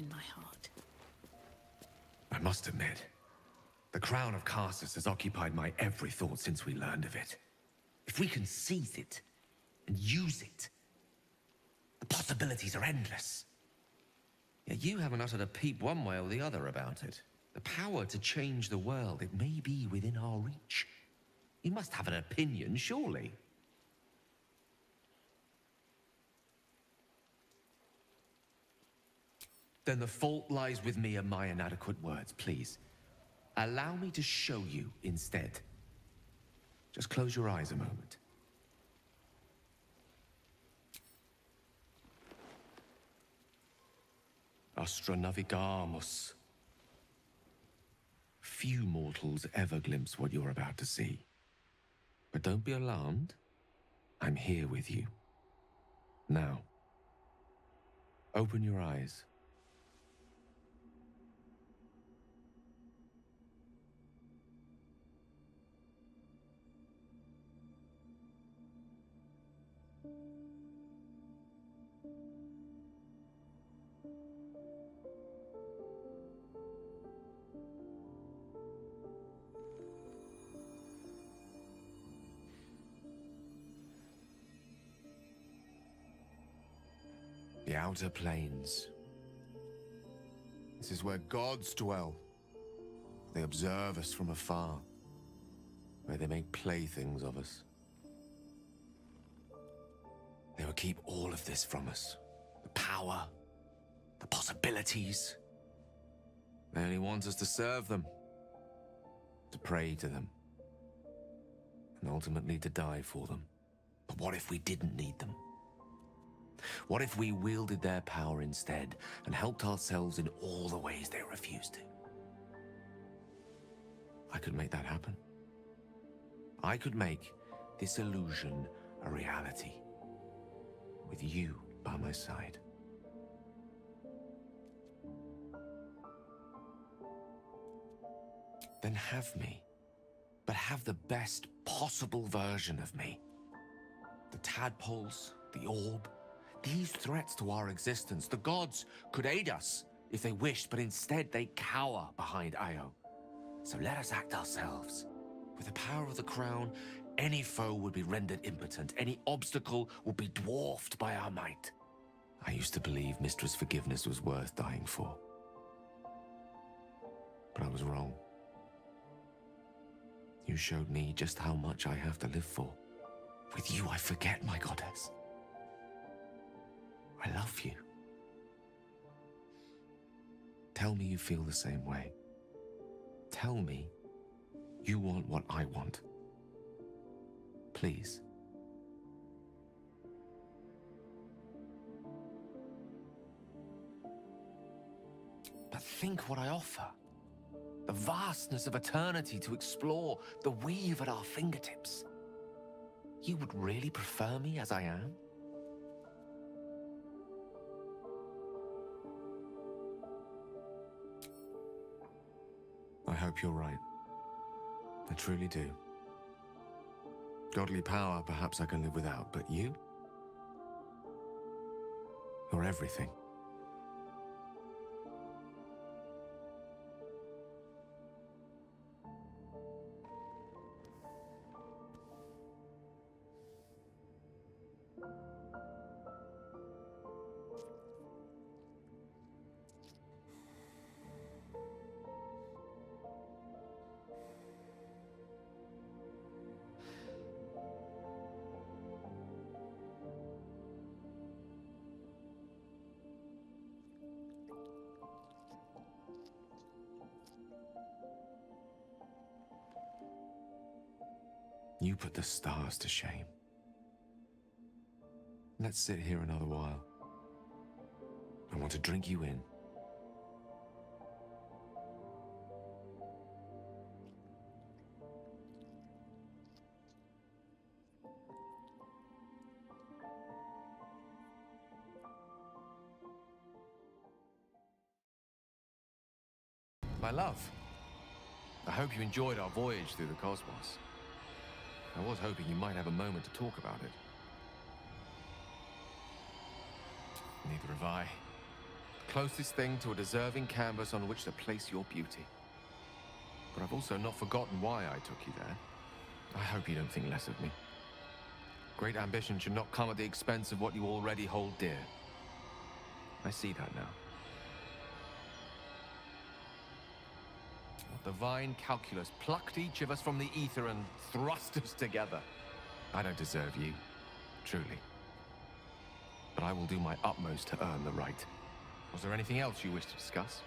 in my heart. I must admit, the crown of Karsus has occupied my every thought since we learned of it. If we can seize it and use it, the possibilities are endless. Yet you haven't uttered a peep one way or the other about it. The power to change the world, it may be within our reach. You must have an opinion, surely. Then the fault lies with me and my inadequate words, please. Allow me to show you instead. Just close your eyes a moment. Astra navigamus. Few mortals ever glimpse what you're about to see. But don't be alarmed. I'm here with you. Now, open your eyes. Outer Planes. This is where gods dwell. They observe us from afar, where they make playthings of us. They will keep all of this from us the power, the possibilities. They only want us to serve them, to pray to them, and ultimately to die for them. But what if we didn't need them? What if we wielded their power instead and helped ourselves in all the ways they refuse to? I could make that happen. I could make this illusion a reality with you by my side. Then have me, but have the best possible version of me. The tadpoles, the orb, these threats to our existence, the gods could aid us if they wished, but instead they cower behind Io. So let us act ourselves. With the power of the crown, any foe would be rendered impotent, any obstacle would be dwarfed by our might. I used to believe Mystra's Forgiveness was worth dying for. But I was wrong. You showed me just how much I have to live for. With you, I forget, my goddess. Tell me you feel the same way. Tell me you want what I want. Please. But think what I offer. The vastness of eternity to explore, the weave at our fingertips. You would really prefer me as I am? Hope you're right. I truly do. Godly power, perhaps I can live without, but you? You're everything. You put the stars to shame. Let's sit here another while. I want to drink you in. My love, I hope you enjoyed our voyage through the cosmos. I was hoping you might have a moment to talk about it. Neither have I. The Closest thing to a deserving canvas on which to place your beauty. But I've also not forgotten why I took you there. I hope you don't think less of me. Great ambition should not come at the expense of what you already hold dear. I see that now. The divine calculus plucked each of us from the ether and thrust us together. I don't deserve you, truly. But I will do my utmost to earn the right. Was there anything else you wish to discuss?